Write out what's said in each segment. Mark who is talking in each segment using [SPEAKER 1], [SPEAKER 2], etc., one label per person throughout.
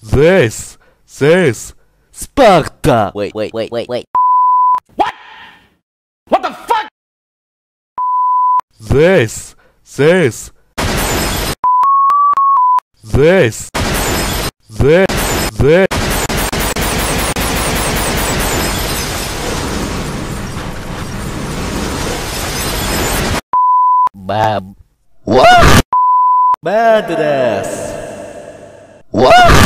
[SPEAKER 1] This, this, Sparta.
[SPEAKER 2] Wait, wait, wait, wait, wait.
[SPEAKER 3] What the fuck?
[SPEAKER 1] This, this, this, this, this.
[SPEAKER 2] Bam. What? Madness. What?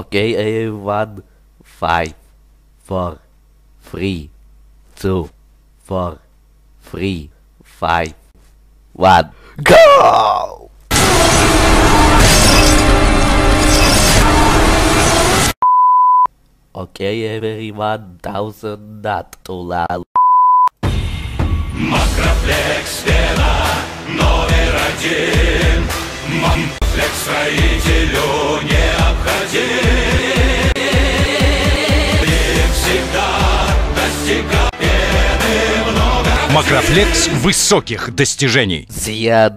[SPEAKER 2] Okay, everyone. Five, four, three, two, four, three, five, one, go! Okay, everyone, thousand not to
[SPEAKER 4] loud. Makroflex, Макрофлекс строителю необходим И всегда достигал
[SPEAKER 5] Макрофлекс высоких достижений.
[SPEAKER 2] Зияд.